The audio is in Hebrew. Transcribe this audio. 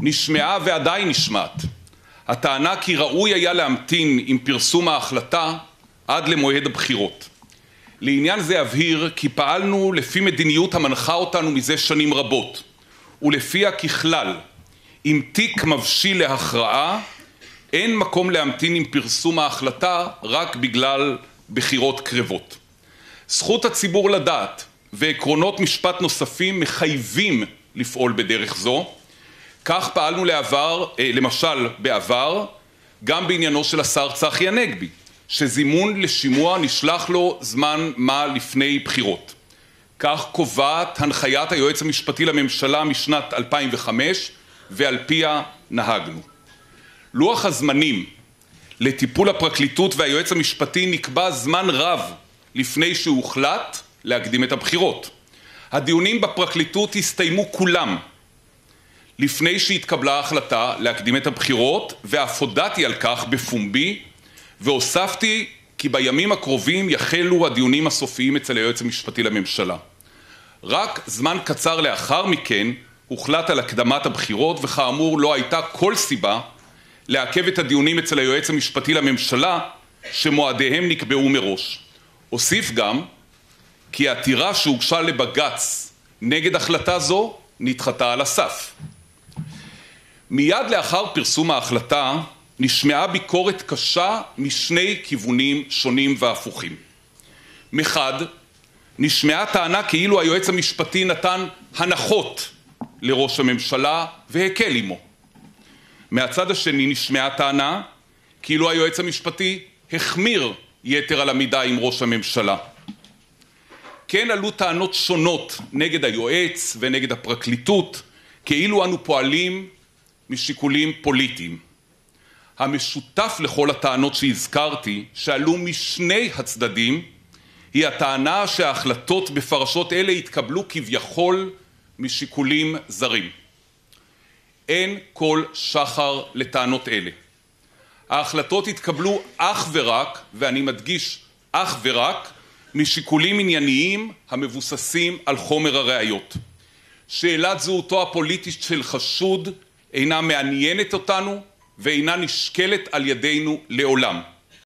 נשמעה ועדיין נשמעת הטענה כי ראוי היה להמתין עם פרסום ההחלטה עד למועד הבחירות. לעניין זה אבהיר כי פעלנו לפי מדיניות המנחה אותנו מזה שנים רבות ולפיה ככלל אם תיק מבשיל להכרעה אין מקום להמתין עם פרסום ההחלטה רק בגלל בחירות קרבות. זכות הציבור לדעת ועקרונות משפט נוספים מחייבים לפעול בדרך זו כך פעלנו לעבר, למשל בעבר גם בעניינו של השר צחי הנגבי שזימון לשימוע נשלח לו זמן מה לפני בחירות כך קובעת הנחיית היועץ המשפטי לממשלה משנת 2005 ועל פיה נהגנו. לוח הזמנים לטיפול הפרקליטות והיועץ המשפטי נקבע זמן רב לפני שהוחלט להקדים את הבחירות. הדיונים בפרקליטות הסתיימו כולם לפני שהתקבלה ההחלטה להקדים את הבחירות ואף הודעתי על כך בפומבי והוספתי כי בימים הקרובים יחלו הדיונים הסופיים אצל היועץ המשפטי לממשלה. רק זמן קצר לאחר מכן הוחלט על הקדמת הבחירות וכאמור לא הייתה כל סיבה לעכב את הדיונים אצל היועץ המשפטי לממשלה שמועדיהם נקבעו מראש. אוסיף גם כי העתירה שהוגשה לבג"ץ נגד החלטה זו נדחתה על הסף. מיד לאחר פרסום ההחלטה נשמעה ביקורת קשה משני כיוונים שונים והפוכים. מחד נשמעה טענה כאילו היועץ המשפטי נתן הנחות לראש הממשלה והקל עמו. מהצד השני נשמעה טענה כאילו היועץ המשפטי החמיר יתר על המידה עם ראש הממשלה. כן עלו טענות שונות נגד היועץ ונגד הפרקליטות כאילו אנו פועלים משיקולים פוליטיים. המשותף לכל הטענות שהזכרתי שעלו משני הצדדים היא הטענה שההחלטות בפרשות אלה התקבלו כביכול משיקולים זרים. אין כל שחר לטענות אלה. ההחלטות התקבלו אך ורק, ואני מדגיש אך ורק, משיקולים ענייניים המבוססים על חומר הראיות. שאלת זהותו הפוליטית של חשוד אינה מעניינת אותנו ואינה נשקלת על ידינו לעולם.